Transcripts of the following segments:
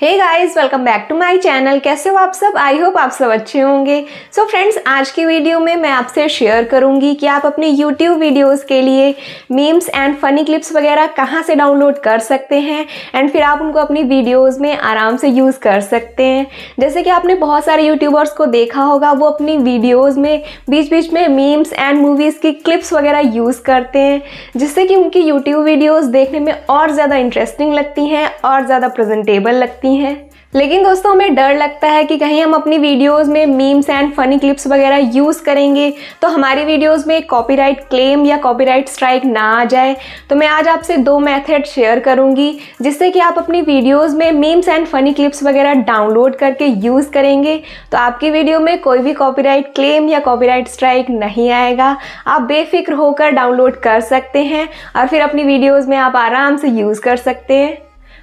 Hey guys welcome back to my channel कैसे हो आप सब? आई होप आप सब अच्छे होंगे। सो so फ्रेंड्स आज की वीडियो में मैं आपसे शेयर करूँगी कि आप अपने यूट्यूब वीडियोस के लिए मीम्स एंड फनी क्लिप्स वगैरह कहाँ से डाउनलोड कर सकते हैं एंड फिर आप उनको अपनी वीडियोस में आराम से यूज़ कर सकते हैं। जैसे कि आपने बहुत सारे यूट्यूबर्स को देखा होगा, वो अपनी वीडियोज़ में बीच बीच में मीम्स एंड मूवीज़ की क्लिप्स वगैरह यूज़ करते हैं, जिससे कि उनकी यूट्यूब वीडियोज़ देखने में और ज़्यादा इंटरेस्टिंग लगती हैं, और ज़्यादा प्रेजेंटेबल लगती हैं। लेकिन दोस्तों, हमें डर लगता है कि कहीं हम अपनी वीडियोस में मीम्स एंड फनी क्लिप्स वगैरह यूज़ करेंगे तो हमारी वीडियोस में कॉपीराइट क्लेम या कॉपीराइट स्ट्राइक ना आ जाए। तो मैं आज आपसे दो मेथड शेयर करूँगी, जिससे कि आप अपनी वीडियोस में मीम्स एंड फनी क्लिप्स वगैरह डाउनलोड करके यूज़ करेंगे। तो आपकी वीडियो में कोई भी कॉपीराइट क्लेम या कॉपीराइट स्ट्राइक नहीं आएगा। आप बेफिक्र होकर डाउनलोड कर सकते हैं, और फिर अपनी वीडियोज़ में आप आराम से यूज़ कर सकते हैं।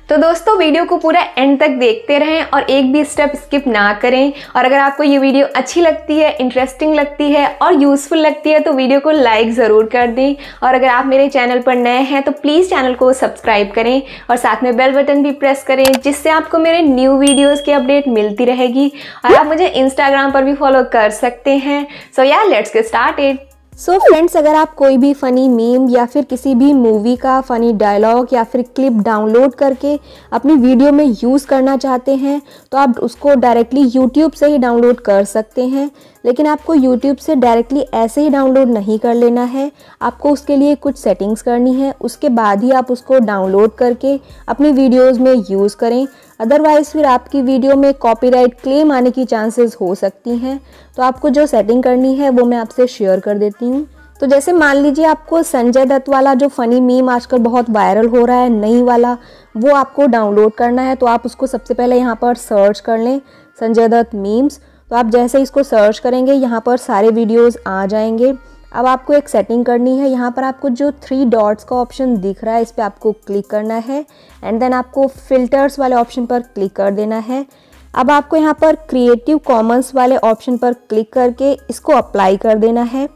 तो दोस्तों, वीडियो को पूरा एंड तक देखते रहें और एक भी स्टेप स्किप ना करें। और अगर आपको ये वीडियो अच्छी लगती है इंटरेस्टिंग लगती है और यूज़फुल लगती है तो वीडियो को लाइक ज़रूर कर दें। और अगर आप मेरे चैनल पर नए हैं तो प्लीज़ चैनल को सब्सक्राइब करें और साथ में बेल बटन भी प्रेस करें, जिससे आपको मेरे न्यू वीडियोज़ की अपडेट मिलती रहेगी। और आप मुझे इंस्टाग्राम पर भी फॉलो कर सकते हैं। सो या लेट्स के स्टार्ट सो so फ्रेंड्स अगर आप कोई भी फ़नी मीम या फिर किसी भी मूवी का फ़नी डायलॉग या फिर क्लिप डाउनलोड करके अपनी वीडियो में यूज़ करना चाहते हैं तो आप उसको डायरेक्टली यूट्यूब से ही डाउनलोड कर सकते हैं। लेकिन आपको यूट्यूब से डायरेक्टली ऐसे ही डाउनलोड नहीं कर लेना है। आपको उसके लिए कुछ सेटिंग्स करनी है। उसके बाद ही आप उसको डाउनलोड करके अपनी वीडियोज़ में यूज़ करें। अदरवाइज़ फिर आपकी वीडियो में कॉपीराइट क्लेम आने की चांसेस हो सकती हैं। तो आपको जो सेटिंग करनी है, वो मैं आपसे शेयर कर देती हूँ। तो जैसे मान लीजिए आपको संजय दत्त वाला जो फ़नी मीम आजकल बहुत वायरल हो रहा है, नई वाला, वो आपको डाउनलोड करना है तो आप उसको सबसे पहले यहाँ पर सर्च कर लें, संजय दत्त मीम्स तो आप जैसे इसको सर्च करेंगे, यहाँ पर सारे वीडियोज़ आ जाएँगे। अब आपको एक सेटिंग करनी है। यहाँ पर आपको जो थ्री डॉट्स का ऑप्शन दिख रहा है, इस पर आपको क्लिक करना है एंड देन आपको फिल्टर्स वाले ऑप्शन पर क्लिक कर देना है। अब आपको यहाँ पर क्रिएटिव कॉमन्स वाले ऑप्शन पर क्लिक करके इसको अप्लाई कर देना है।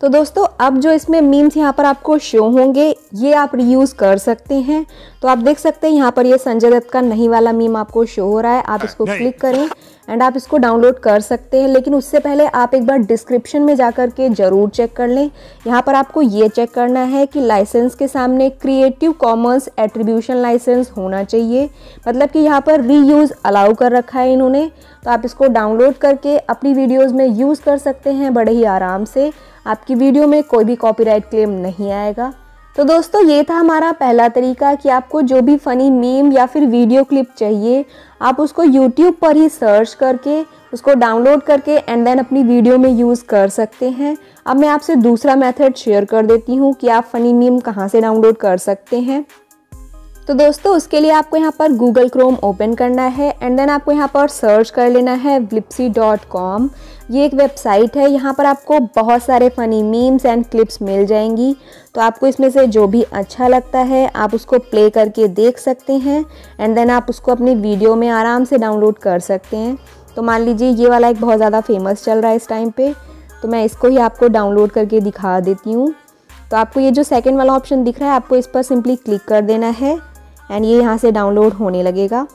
तो दोस्तों अब जो इसमें मीम्स यहाँ पर आपको शो होंगे ये आप रीयूज़ कर सकते हैं। तो आप देख सकते हैं यहाँ पर ये संजय दत्त का नहीं वाला मीम आपको शो हो रहा है। आप इसको क्लिक करें एंड आप इसको डाउनलोड कर सकते हैं। लेकिन उससे पहले आप एक बार डिस्क्रिप्शन में जा कर के ज़रूर चेक कर लें। यहाँ पर आपको ये चेक करना है कि लाइसेंस के सामने क्रिएटिव कॉमर्स एट्रीब्यूशन लाइसेंस होना चाहिए। मतलब कि यहाँ पर रीयूज़ अलाउ कर रखा है इन्होंने। तो आप इसको डाउनलोड करके अपनी वीडियोज़ में यूज़ कर सकते हैं बड़े ही आराम से। आपकी वीडियो में कोई भी कॉपीराइट क्लेम नहीं आएगा। तो दोस्तों, ये था हमारा पहला तरीका कि आपको जो भी फ़नी मीम या फिर वीडियो क्लिप चाहिए, आप उसको यूट्यूब पर ही सर्च करके, उसको डाउनलोड करके एंड देन अपनी वीडियो में यूज़ कर सकते हैं। अब मैं आपसे दूसरा मेथड शेयर कर देती हूँ कि आप फ़नी मीम कहाँ से डाउनलोड कर सकते हैं। तो दोस्तों, उसके लिए आपको यहाँ पर गूगल क्रोम ओपन करना है एंड देन आपको यहाँ पर सर्च कर लेना है व्लिप्सी डॉट कॉम ये एक वेबसाइट है, यहाँ पर आपको बहुत सारे फ़नी मीम्स एंड क्लिप्स मिल जाएँगी। तो आपको इसमें से जो भी अच्छा लगता है, आप उसको प्ले करके देख सकते हैं एंड देन आप उसको अपनी वीडियो में आराम से डाउनलोड कर सकते हैं। तो मान लीजिए, ये वाला एक बहुत ज़्यादा फ़ेमस चल रहा है इस टाइम पर तो मैं इसको ही आपको डाउनलोड करके दिखा देती हूँ। तो आपको ये जो सेकेंड वाला ऑप्शन दिख रहा है, आपको इस पर सिंपली क्लिक कर देना है। एंड ये यहाँ से डाउनलोड होने लगेगा।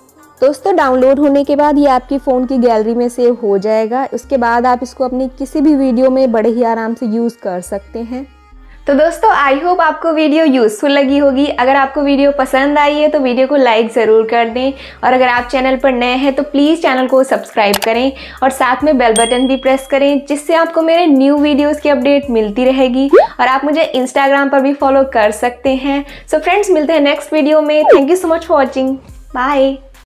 दोस्तों डाउनलोड होने के बाद ये आपकी फ़ोन की गैलरी में सेव हो जाएगा। उसके बाद आप इसको अपनी किसी भी वीडियो में बड़े ही आराम से यूज़ कर सकते हैं। तो दोस्तों आई होप आपको वीडियो यूज़फुल लगी होगी। अगर आपको वीडियो पसंद आई है तो वीडियो को लाइक ज़रूर कर दें। और अगर आप चैनल पर नए हैं तो प्लीज़ चैनल को सब्सक्राइब करें। और साथ में बेल बटन भी प्रेस करें, जिससे आपको मेरे न्यू वीडियोज़ की अपडेट मिलती रहेगी। और आप मुझे इंस्टाग्राम पर भी फॉलो कर सकते हैं। सो so फ्रेंड्स मिलते हैं नेक्स्ट वीडियो में। Thank you so much for watching bye